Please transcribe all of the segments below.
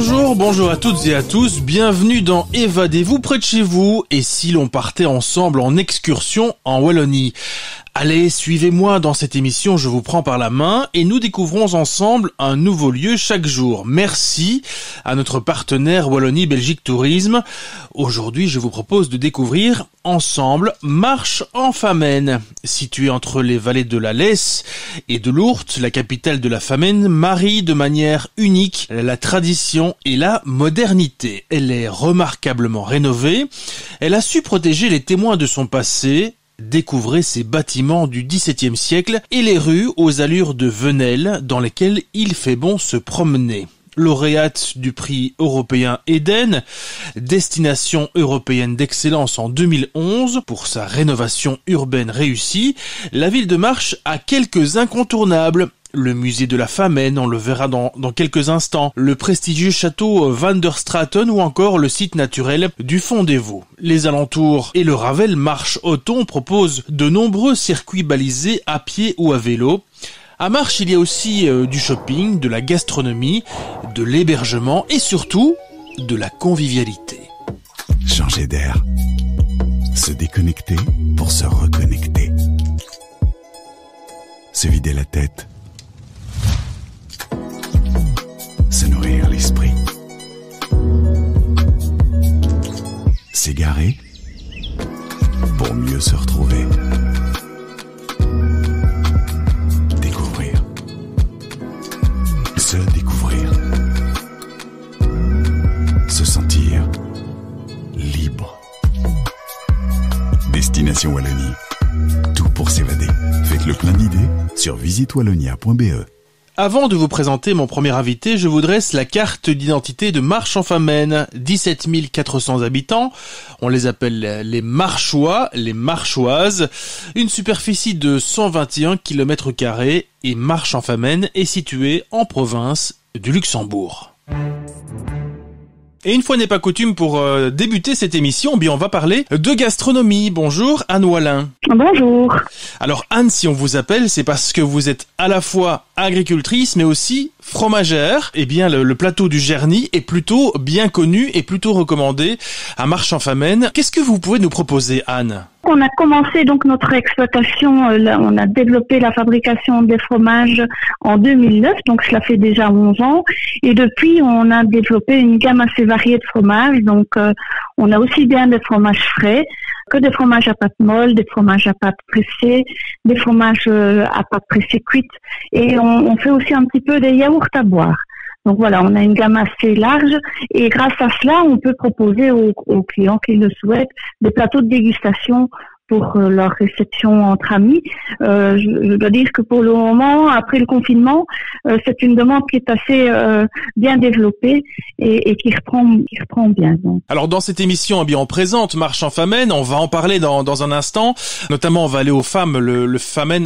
Bonjour, bonjour à toutes et à tous, bienvenue dans Évadez-vous près de chez vous et si l'on partait ensemble en excursion en Wallonie? Allez, suivez-moi dans cette émission, je vous prends par la main et nous découvrons ensemble un nouveau lieu chaque jour. Merci à notre partenaire Wallonie Belgique Tourisme. Aujourd'hui, je vous propose de découvrir ensemble Marche en Famenne. Située entre les vallées de la Lesse et de l'Ourthe, la capitale de la Famenne marie de manière unique la tradition et la modernité. Elle est remarquablement rénovée. Elle a su protéger les témoins de son passé découvrez ces bâtiments du XVIIe siècle et les rues aux allures de Venelle dans lesquelles il fait bon se promener. Lauréate du prix européen Eden, destination européenne d'excellence en 2011 pour sa rénovation urbaine réussie, la ville de Marche a quelques incontournables le musée de la Famenne, on le verra dans, quelques instants, le prestigieux château Van der Straten ou encore le site naturel du Fond des Vaux. Les alentours et le Ravel Marche Othon proposent de nombreux circuits balisés à pied ou à vélo. À Marche, il y a aussi euh, du shopping, de la gastronomie, de l'hébergement et surtout de la convivialité. Changer d'air. Se déconnecter pour se reconnecter. Se vider la tête se nourrir l'esprit. S'égarer pour mieux se retrouver. Sur visitewallonia.be. Avant de vous présenter mon premier invité, je vous dresse la carte d'identité de Marche en Famenne. 17 400 habitants. On les appelle les Marchois, les Marchoises. Une superficie de 121 km et Marche en Famenne est située en province du Luxembourg. Et une fois n'est pas coutume pour euh, débuter cette émission, bien on va parler de gastronomie. Bonjour Anne Wallin. Bonjour. Alors Anne, si on vous appelle, c'est parce que vous êtes à la fois agricultrice mais aussi fromagère. Eh bien le, plateau du Gerny est plutôt bien connu et plutôt recommandé à Marche-en-Famenne. Qu'est-ce que vous pouvez nous proposer Anne? On a commencé donc notre exploitation, euh, on a développé la fabrication des fromages en 2009, donc cela fait déjà 11 ans. Et depuis, on a développé une gamme assez variée de fromages. Donc, euh, on a aussi bien des fromages frais que des fromages à pâte molle, des fromages à pâte pressée, des fromages euh, à pâte pressée cuite. Et on, fait aussi un petit peu des yaourts à boire. Donc voilà, on a une gamme assez large et grâce à cela, on peut proposer aux, clients qui le souhaitent des plateaux de dégustation pour euh, leur réception entre amis. Euh, je, dois dire que pour le moment, après le confinement, euh, c'est une demande qui est assez bien développée et, qui reprend qui reprend bien. Alors dans cette émission, eh bien on présente Marche en Famenne, on va en parler dans, dans un instant. Notamment, on va aller au FAM, le, le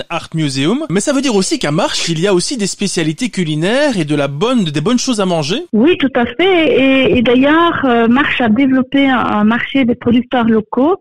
Art Museum. Mais ça veut dire aussi qu'à Marche, il y a aussi des spécialités culinaires et de la bonne, des bonnes choses à manger. Oui, tout à fait. Et, et d'ailleurs, Marche a développé un marché des producteurs locaux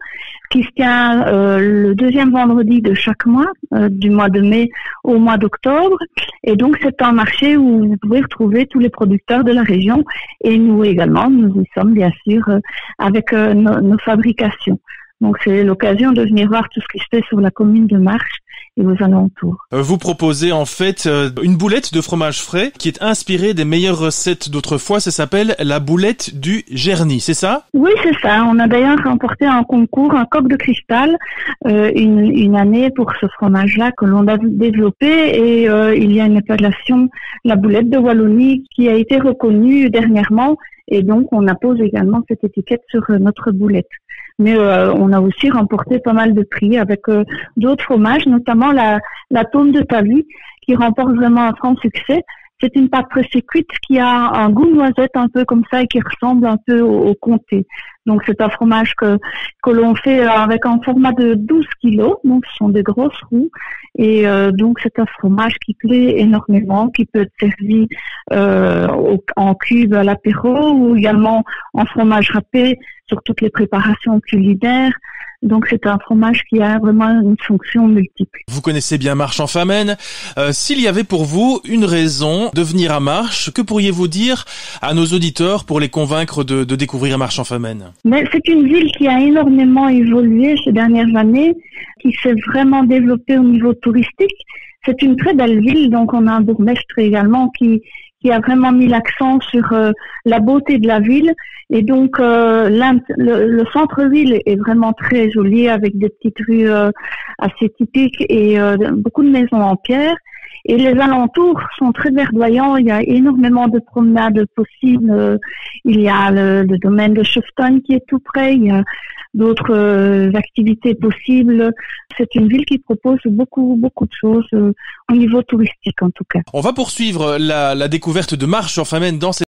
qui se tient euh, le deuxième vendredi de chaque mois, euh, du mois de mai au mois d'octobre. Et donc c'est un marché où vous pouvez retrouver tous les producteurs de la région et nous également, nous y sommes bien sûr euh, avec nos fabrications. Donc c'est l'occasion de venir voir tout ce qui se fait sur la commune de Marche et aux alentours. Euh, vous proposez en fait euh, une boulette de fromage frais qui est inspirée des meilleures recettes d'autrefois. Ça s'appelle la boulette du Gerny, c'est ça? Oui, c'est ça. On a d'ailleurs remporté un concours, un coq de cristal, euh, une, une, année pour ce fromage-là que l'on a développé et il y a une appellation, la boulette de Wallonie, qui a été reconnue dernièrement et donc on appose également cette étiquette sur notre boulette mais euh, on a aussi remporté pas mal de prix avec euh, d'autres fromages, notamment la, la de Pavie, qui remporte vraiment un franc succès. C'est une pâte pressée cuite qui a un goût noisette un peu comme ça et qui ressemble un peu au, comté. Donc c'est un fromage que, que l'on fait avec un format de 12 kilos, donc ce sont des grosses roues. Et euh, donc c'est un fromage qui plaît énormément, qui peut être servi euh, en cube à l'apéro ou également en fromage râpé sur toutes les préparations culinaires. Donc c'est un fromage qui a vraiment une fonction multiple. Vous connaissez bien Marche en Famenne. Euh, S'il y avait pour vous une raison de venir à Marche, que pourriez-vous dire à nos auditeurs pour les convaincre de, de découvrir Marche en Famenne Mais c'est une ville qui a énormément évolué ces dernières années, qui s'est vraiment développée au niveau touristique. C'est une très belle ville, donc on a un bourgmestre également qui qui a vraiment mis l'accent sur euh, la beauté de la ville. Et donc, euh, le, le centre-ville est vraiment très joli avec des petites rues euh, assez typiques et beaucoup de maisons en pierre. Et les alentours sont très verdoyants. Il y a énormément de promenades possibles. Il y a le, le domaine de Chefton qui est tout près. Il y a d'autres euh, activités possibles. C'est une ville qui propose beaucoup, beaucoup de choses euh, au niveau touristique en tout cas. On va poursuivre la, la découverte de Marche en Famenne dans cette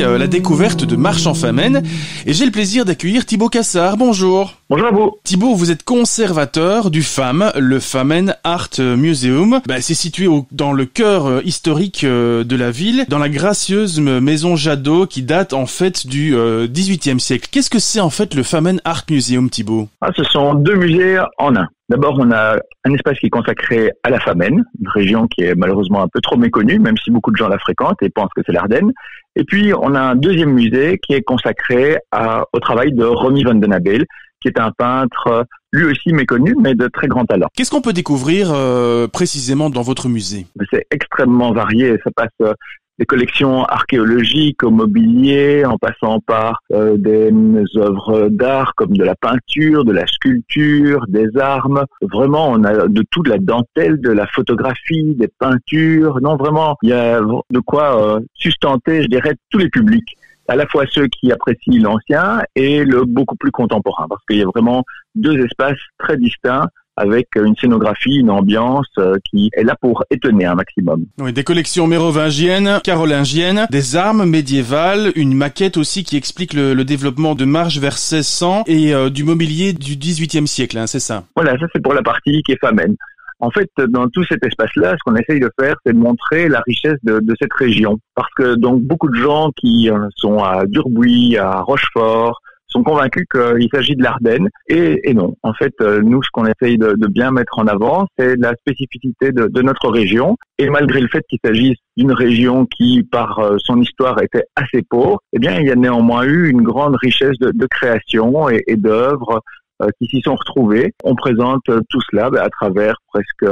Euh, la découverte de Marche en. Et j'ai le plaisir d'accueillir Thibaut Cassard. Bonjour. Bonjour à vous. Thibaut, vous êtes conservateur du FAM, le Famen Art Museum. Bah, c'est situé au- dans le cœur euh, historique euh, de la ville, dans la gracieuse maison Jadot qui date en fait du euh, 18e siècle. Qu'est-ce que c'est en fait le Famen Art Museum, Thibaut? Ah, ce sont deux musées en un. D'abord, on a un espace qui est consacré à la Famenne, une région qui est malheureusement un peu trop méconnue, même si beaucoup de gens la fréquentent et pensent que c'est l'Ardenne. Et puis, on a un deuxième musée qui est consacré à- au travail de Romy van den Abel, qui est un peintre lui aussi méconnu, mais de très grand talent. Qu'est-ce qu'on peut découvrir euh, précisément dans votre musée? C'est extrêmement varié. Ça passe euh, des collections archéologiques au mobilier, en passant par euh, des mm, œuvres d'art comme de la peinture, de la sculpture, des armes. Vraiment, on a de tout, de la dentelle, de la photographie, des peintures. Non, vraiment, il y a de quoi euh, sustenter, je dirais, tous les publics. À la fois ceux qui apprécient l'ancien et le beaucoup plus contemporain, parce qu'il y a vraiment deux espaces très distincts avec une scénographie, une ambiance euh, qui est là pour étonner un maximum. Oui, des collections mérovingiennes, carolingiennes, des armes médiévales, une maquette aussi qui explique le, le développement de marche vers 1600 et euh, du mobilier du 18e siècle, hein, c'est ça Voilà, ça c'est pour la partie qui est famenne. En fait, dans tout cet espace-là, ce qu'on essaye de faire, c'est de montrer la richesse de, de cette région. Parce que donc beaucoup de gens qui euh, sont à Durbuy, à Rochefort, sont convaincus qu'il s'agit de l'Ardenne. Et, non, en fait, euh, nous, ce qu'on essaye de, bien mettre en avant, c'est la spécificité de, notre région. Et malgré le fait qu'il s'agisse d'une région qui, par euh, son histoire, était assez pauvre, eh bien, il y a néanmoins eu une grande richesse de, de création et, d'œuvres euh, qui s'y sont retrouvés. On présente tout cela bah, à travers presque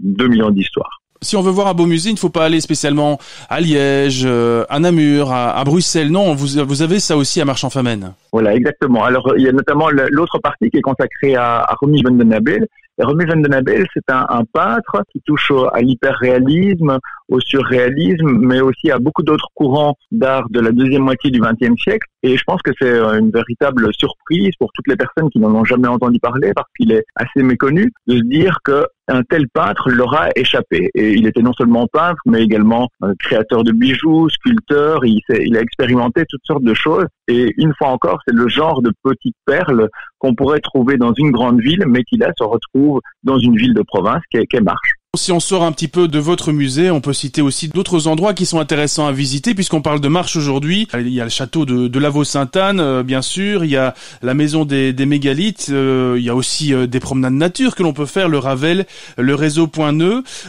2 millions d'histoires. Si on veut voir un beau musée, il ne faut pas aller spécialement à Liège, à Namur, à, Bruxelles. Non, vous, vous avez ça aussi à Marche-en-Famenne. Voilà, exactement. Alors, il y a notamment l'autre partie qui est consacrée à, à Romy van den Romy van c'est un, peintre qui touche à l'hyperréalisme, au surréalisme, mais aussi à beaucoup d'autres courants d'art de la deuxième moitié du XXe siècle. Et je pense que c'est euh, une véritable surprise pour toutes les personnes qui n'en ont jamais entendu parler, parce qu'il est assez méconnu, de se dire que un tel peintre leur a échappé. Et il était non seulement peintre, mais également euh, créateur de bijoux, sculpteur. Il a expérimenté toutes sortes de choses. Et une fois encore, c'est le genre de petites perles qu'on pourrait trouver dans une grande ville, mais qui là se retrouve dans une ville de province qui Marche. Si on sort un petit peu de votre musée, on peut citer aussi d'autres endroits qui sont intéressants à visiter, puisqu'on parle de marche aujourd'hui. Il y a le château de, de Lavaux-Sainte-Anne, euh, bien sûr. Il y a la maison des, des mégalithes. euh, il y a aussi euh, des promenades nature que l'on peut faire, le Ravel, le réseau Point.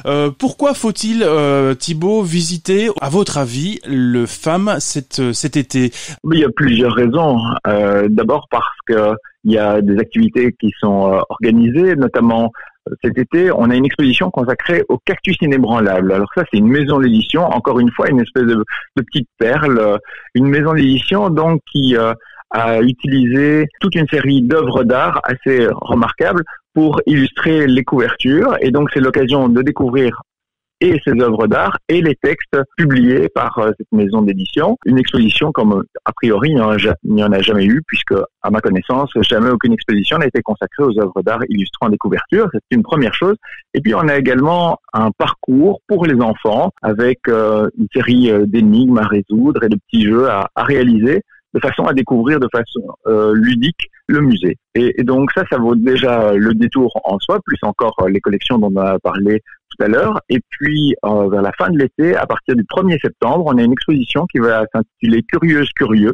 Euh, pourquoi faut-il, euh, Thibaut, visiter, à votre avis, le FAM cet, cet été? Il y a plusieurs raisons. Euh, D'abord parce que il y a des activités qui sont euh, organisées, notamment euh, cet été, on a une exposition consacrée au cactus inébranlable. Alors ça, c'est une maison d'édition, encore une fois, une espèce de, petite perle, euh, une maison d'édition donc qui euh, a utilisé toute une série d'œuvres d'art assez remarquables pour illustrer les couvertures. Et donc, c'est l'occasion de découvrir et ses œuvres d'art et les textes publiés par euh, cette maison d'édition. Une exposition comme a priori il n'y en a ja- il n'y en a jamais eu puisque à ma connaissance jamais aucune exposition n'a été consacrée aux œuvres d'art illustrant des couvertures. C'est une première chose. Et puis on a également un parcours pour les enfants avec euh, une série euh, d'énigmes à résoudre et de petits jeux à, à réaliser de façon à découvrir de façon euh, ludique le musée. Et, donc ça, ça vaut déjà le détour en soi, plus encore euh, les collections dont on a parlé tout à l'heure. Et puis, euh, vers la fin de l'été, à partir du 1er septembre, on a une exposition qui va s'intituler Curieuse Curieux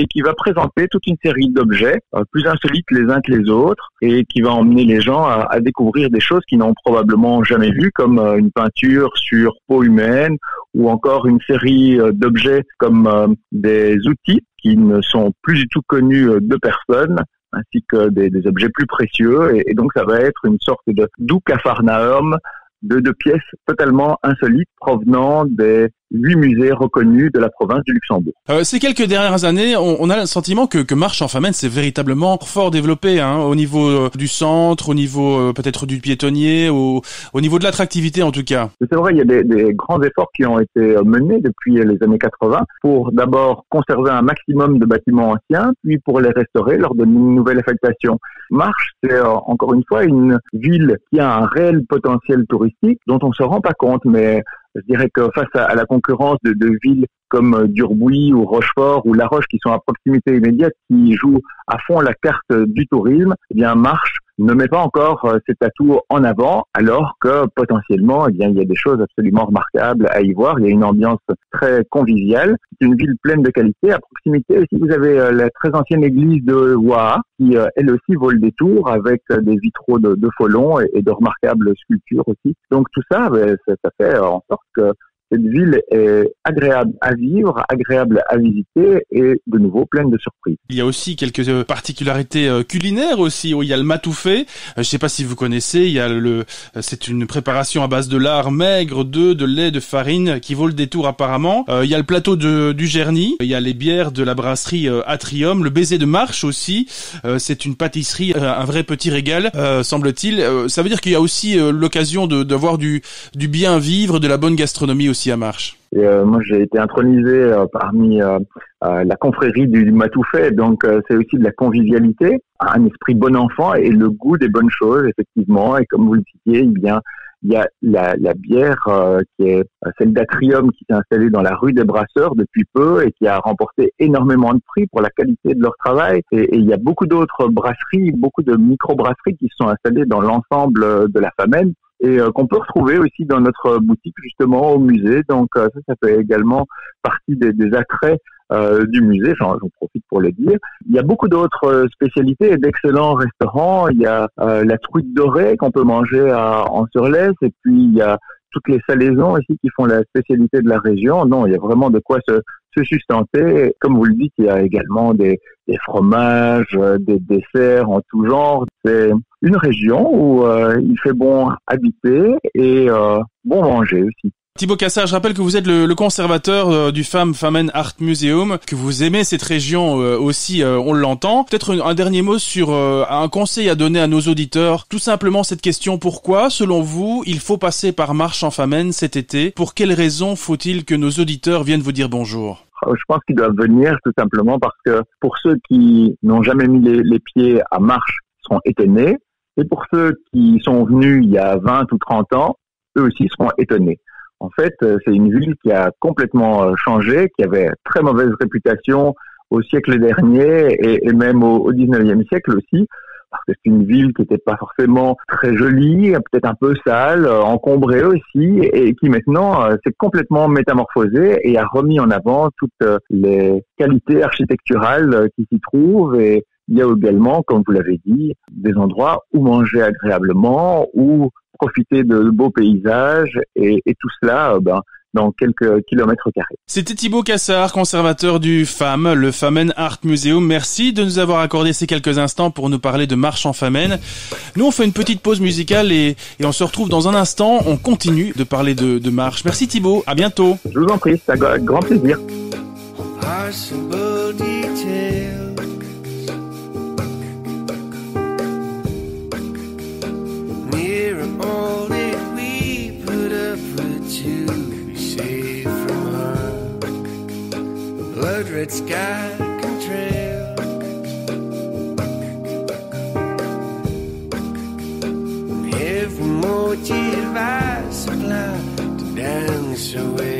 et qui va présenter toute une série d'objets euh, plus insolites les uns que les autres et qui va emmener les gens à, découvrir des choses qu'ils n'ont probablement jamais vues, comme euh, une peinture sur peau humaine ou encore une série euh, d'objets comme des outils qui ne sont plus du tout connus de personne ainsi que des, objets plus précieux. Et, donc ça va être une sorte de doux capharnaüm de, de pièces totalement insolites provenant des huit musées reconnus de la province du Luxembourg. Euh, ces quelques dernières années, on, on a le sentiment que, que Marche en Famenne s'est véritablement fort développé hein, au niveau euh, du centre, au niveau euh, peut-être du piétonnier, au, au niveau de l'attractivité en tout cas. C'est vrai, il y a des, des, grands efforts qui ont été menés depuis les années 80 pour d'abord conserver un maximum de bâtiments anciens, puis pour les restaurer, leur donner une nouvelle affectation. Marche, c'est euh, encore une fois une ville qui a un réel potentiel touristique dont on se rend pas compte, mais je dirais que face à, la concurrence de, villes comme euh, Durbuy ou Rochefort ou La Roche qui sont à proximité immédiate, qui jouent à fond la carte du tourisme, eh bien Marche ne met pas encore euh, cet atout en avant, alors que potentiellement, eh bien, il y a des choses absolument remarquables à y voir. Il y a une ambiance très conviviale. C'est une ville pleine de qualité. À proximité aussi, vous avez euh, la très ancienne église de Waha, qui elle aussi vaut le détour avec des vitraux de, de Folon et, de remarquables sculptures aussi. Donc tout ça, ben, ça, ça fait en sorte que cette ville est agréable à vivre, agréable à visiter et de nouveau pleine de surprises. Il y a aussi quelques euh, particularités euh, culinaires aussi. Il y a le matoufé. Euh, je ne sais pas si vous connaissez. Il y a le, c'est une préparation à base de lard maigre, d'œufs, de lait, de farine qui vaut le détour apparemment. Il y a le plateau de, du Gerny. Il y a les bières de la brasserie Atrium. Le baiser de marche aussi. C'est une pâtisserie, un vrai petit régal, semble-t-il. Ça veut dire qu'il y a aussi l'occasion de d'avoir du du bien vivre, de la bonne gastronomie aussi à Marche euh, moi, j'ai été intronisé euh, parmi euh, la confrérie du Matoufet, donc c'est aussi de la convivialité, un esprit bon enfant et le goût des bonnes choses, effectivement. Et comme vous le citiez, eh il y a la, bière qui est celle d'Atrium qui s'est installée dans la rue des Brasseurs depuis peu et qui a remporté énormément de prix pour la qualité de leur travail. Et, et il y a beaucoup d'autres brasseries, beaucoup de micro-brasseries qui sont installées dans l'ensemble de la Famenne et euh, qu'on peut retrouver aussi dans notre boutique justement au musée. Donc euh, ça, ça fait également partie des, des attraits euh, du musée, j'en profite pour le dire. Il y a beaucoup d'autres spécialités et d'excellents restaurants. Il y a la truite dorée qu'on peut manger à, en Surlaisse et puis il y a toutes les salaisons ici qui font la spécialité de la région. Non, il y a vraiment de quoi se, se sustenter. Comme vous le dites, il y a également des, des fromages, des desserts en tout genre. C'est une région où euh, il fait bon habiter et euh, bon manger aussi. Thibaut Cassard, je rappelle que vous êtes le, conservateur euh, du FAM Famen Art Museum, que vous aimez cette région aussi, on l'entend. Peut-être un, dernier mot sur un conseil à donner à nos auditeurs. Tout simplement cette question, pourquoi, selon vous, il faut passer par Marche en Famen cet été? Pour quelles raisons faut-il que nos auditeurs viennent vous dire bonjour? Je pense qu'ils doivent venir tout simplement parce que pour ceux qui n'ont jamais mis les, les pieds à Marche, seront étonnés. Et pour ceux qui sont venus il y a 20 ou 30 ans, eux aussi seront étonnés. En fait, euh, c'est une ville qui a complètement euh, changé, qui avait très mauvaise réputation au siècle dernier et, même au, 19e siècle aussi, parce que c'est une ville qui n'était pas forcément très jolie, peut-être un peu sale, euh, encombrée aussi, et qui maintenant s'est complètement métamorphosée et a remis en avant toutes les qualités architecturales qui s'y trouvent et, il y a également, comme vous l'avez dit, des endroits où manger agréablement, où profiter de beaux paysages et, tout cela euh, ben, dans quelques kilomètres carrés. C'était Thibaut Cassard, conservateur du FAM, le Famen Art Museum. Merci de nous avoir accordé ces quelques instants pour nous parler de Marche en Famen. Nous, on fait une petite pause musicale et, et on se retrouve dans un instant. On continue de parler de, de Marche. Merci Thibaut, à bientôt. Je vous en prie, c'est un grand plaisir. Red sky contrail. Every motive I supply to dance away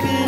could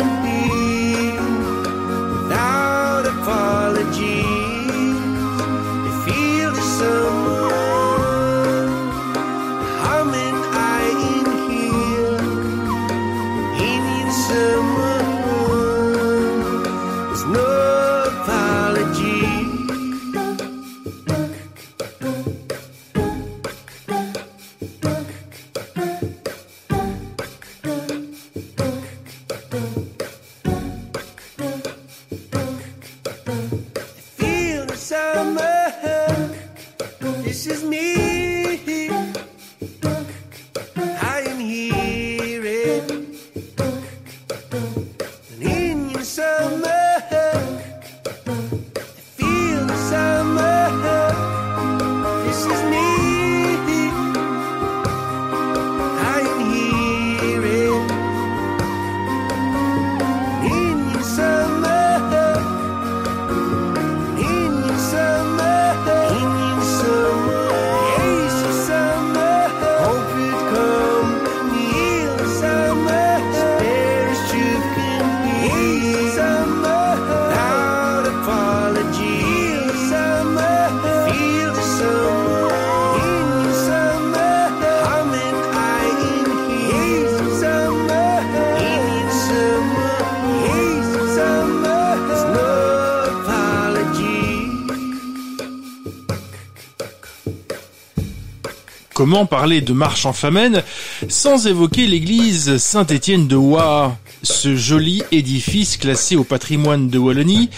Comment parler de marche en famenne sans évoquer l'église Saint-Étienne de Wa Ce joli édifice classé au patrimoine de Wallonie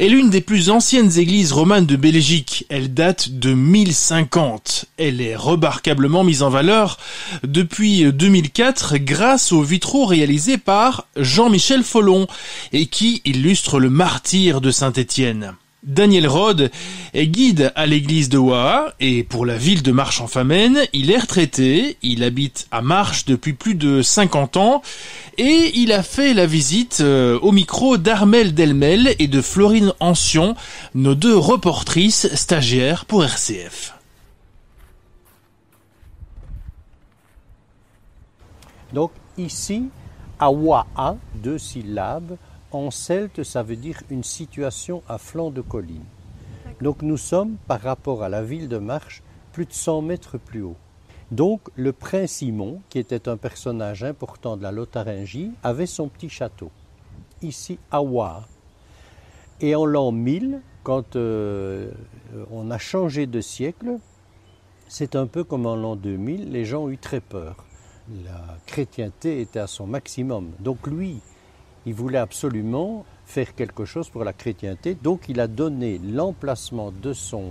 est l'une des plus anciennes églises romanes de Belgique. Elle date de 1050. Elle est remarquablement mise en valeur depuis 2004 grâce aux vitraux réalisés par Jean-Michel Follon et qui illustrent le martyr de Saint-Étienne. Daniel Rode est guide à l'église de Waha et pour la ville de Marche-en-Famenne, il est retraité, il habite à Marche depuis plus de 50 ans et il a fait la visite euh, au micro d'Armel Delmel et de Florine Ancion, nos deux reportrices stagiaires pour RCF. Donc ici, Awa'a, deux syllabes, en celte, ça veut dire une situation à flanc de colline. Donc nous sommes, par rapport à la ville de Marche, plus de 100 mètres plus haut. Donc le prince Simon, qui était un personnage important de la Lotharingie, avait son petit château, ici à Wa. Et en l'an 1000, quand euh, on a changé de siècle, c'est un peu comme en l'an 2000, les gens ont eu très peur. La chrétienté était à son maximum. Donc lui, il voulait absolument faire quelque chose pour la chrétienté. Donc il a donné l'emplacement de son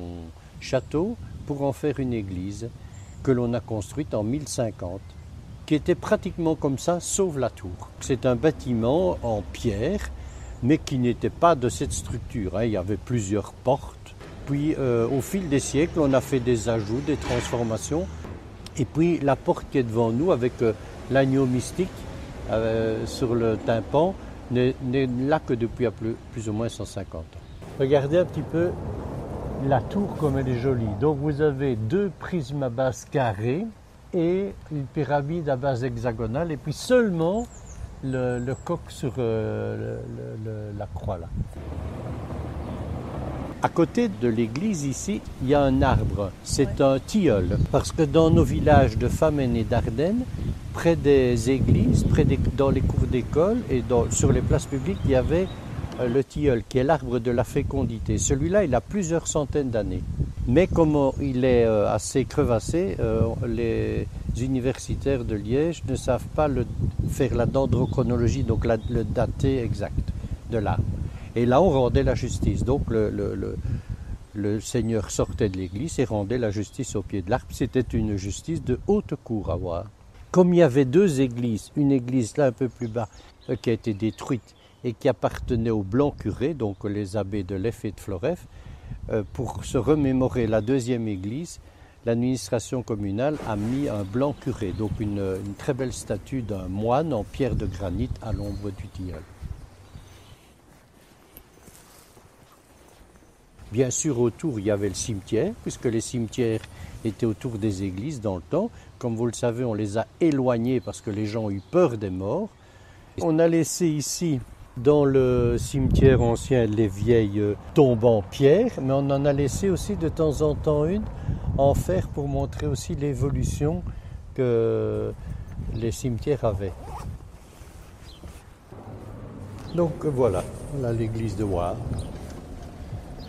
château pour en faire une église que l'on a construite en 1050, qui était pratiquement comme ça, sauf la tour. C'est un bâtiment en pierre, mais qui n'était pas de cette structure. hein. Il y avait plusieurs portes. Puis euh, au fil des siècles, on a fait des ajouts, des transformations. Et puis la porte qui est devant nous, avec euh, l'agneau mystique euh, sur le tympan, n'est là que depuis plus, ou moins 150 ans. Regardez un petit peu la tour comme elle est jolie. Donc vous avez deux prismes à base carrée et une pyramide à base hexagonale et puis seulement le, coq sur euh, la croix là. À côté de l'église ici, il y a un arbre. C'est un tilleul. Parce que dans nos villages de Famenne et d'Ardennes, près des églises, près des- dans les cours d'école et dans- sur les places publiques, il y avait euh, le tilleul, qui est l'arbre de la fécondité. Celui-là, il a plusieurs centaines d'années. Mais comme il est euh, assez crevassé, euh, les universitaires de Liège ne savent pas le- faire la dendrochronologie, donc la- le dater exact de l'arbre. Et là, on rendait la justice. Donc, le, Seigneur sortait de l'église et rendait la justice au pied de l'arbre. C'était une justice de haute cour à voir. Comme il y avait deux églises, une église là un peu plus bas euh, qui a été détruite et qui appartenait aux blancs curés, donc les abbés de Lef et de Floref, euh, pour se remémorer la deuxième église, l'administration communale a mis un blanc curé, donc une, une très belle statue d'un moine en pierre de granit à l'ombre du tilleul. Bien sûr, autour, il y avait le cimetière, puisque les cimetières étaient autour des églises dans le temps. Comme vous le savez, on les a éloignés parce que les gens ont eu peur des morts. On a laissé ici, dans le cimetière ancien, les vieilles tombes en pierre, mais on en a laissé aussi de temps en temps une en fer pour montrer aussi l'évolution que les cimetières avaient. Donc voilà. Voilà l'église de War.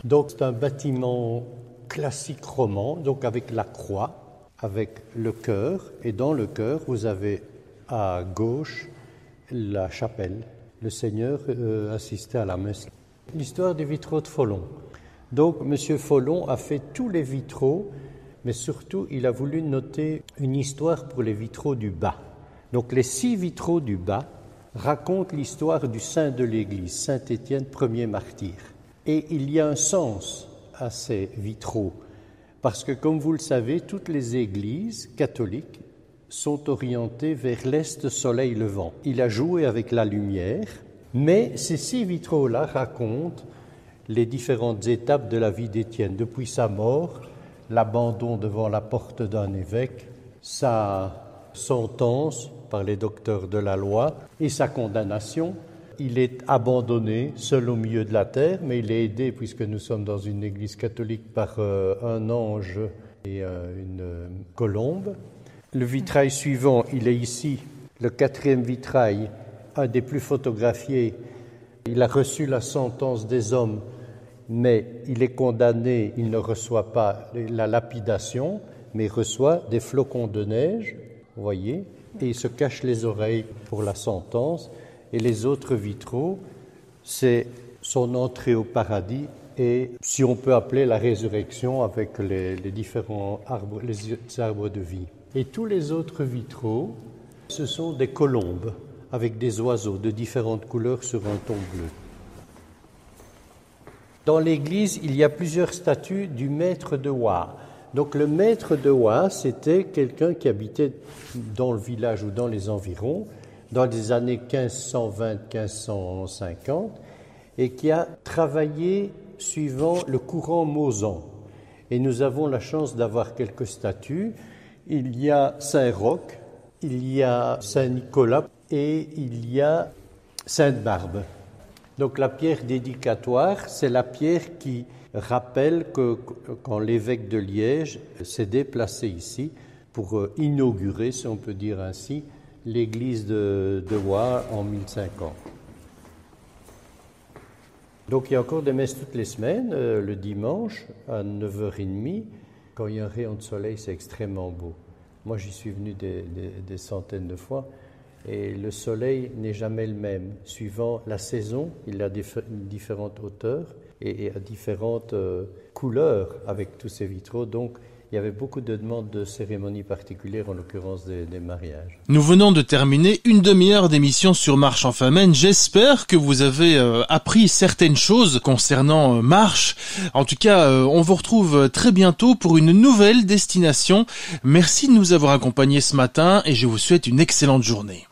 Donc c'est un bâtiment classique roman, donc avec la croix, avec le chœur, et dans le chœur, vous avez à gauche la chapelle. Le Seigneur euh, assistait à la messe. L'histoire des vitraux de Follon. Donc M. Follon a fait tous les vitraux, mais surtout il a voulu noter une histoire pour les vitraux du bas. Donc les six vitraux du bas racontent l'histoire du saint de l'Église, Saint Étienne, premier martyr. Et il y a un sens à ces vitraux, parce que comme vous le savez, toutes les églises catholiques sont orientées vers l'est soleil levant. Il a joué avec la lumière, mais ces six vitraux-là racontent les différentes étapes de la vie d'Étienne, depuis sa mort, l'abandon devant la porte d'un évêque, sa sentence par les docteurs de la loi et sa condamnation. Il est abandonné seul au milieu de la terre, mais il est aidé, puisque nous sommes dans une église catholique, par euh, un ange et euh, une euh, colombe. Le vitrail suivant, il est ici, le quatrième vitrail, un des plus photographiés. Il a reçu la sentence des hommes, mais il est condamné, il ne reçoit pas la lapidation, mais reçoit des flocons de neige, vous voyez, et il se cache les oreilles pour la sentence. Et les autres vitraux, c'est son entrée au paradis et, si on peut appeler, la résurrection avec les, différents arbres, les arbres de vie. Et tous les autres vitraux, ce sont des colombes avec des oiseaux de différentes couleurs sur un ton bleu. Dans l'église, il y a plusieurs statues du maître de Wa. Donc le maître de Wa, c'était quelqu'un qui habitait dans le village ou dans les environs dans les années 1520-1550 et qui a travaillé suivant le courant Mozan. Et nous avons la chance d'avoir quelques statues. Il y a Saint-Roch, il y a Saint-Nicolas et il y a Sainte-Barbe. Donc la pierre dédicatoire, c'est la pierre qui rappelle que quand l'évêque de Liège s'est déplacé ici pour euh, inaugurer, si on peut dire ainsi, l'église de, de Wa en 1050. Donc il y a encore des messes toutes les semaines, euh, le dimanche à 9h30. Quand il y a un rayon de soleil, c'est extrêmement beau. Moi, j'y suis venu des, centaines de fois et le soleil n'est jamais le même. Suivant la saison, il a diff différentes hauteurs et, et différentes euh, couleurs avec tous ces vitraux. Donc, il y avait beaucoup de demandes de cérémonies particulières, en l'occurrence des, mariages. Nous venons de terminer une demi-heure d'émission sur Marche en Famenne. J'espère que vous avez euh, appris certaines choses concernant euh, Marche. En tout cas, euh, on vous retrouve très bientôt pour une nouvelle destination. Merci de nous avoir accompagnés ce matin et je vous souhaite une excellente journée.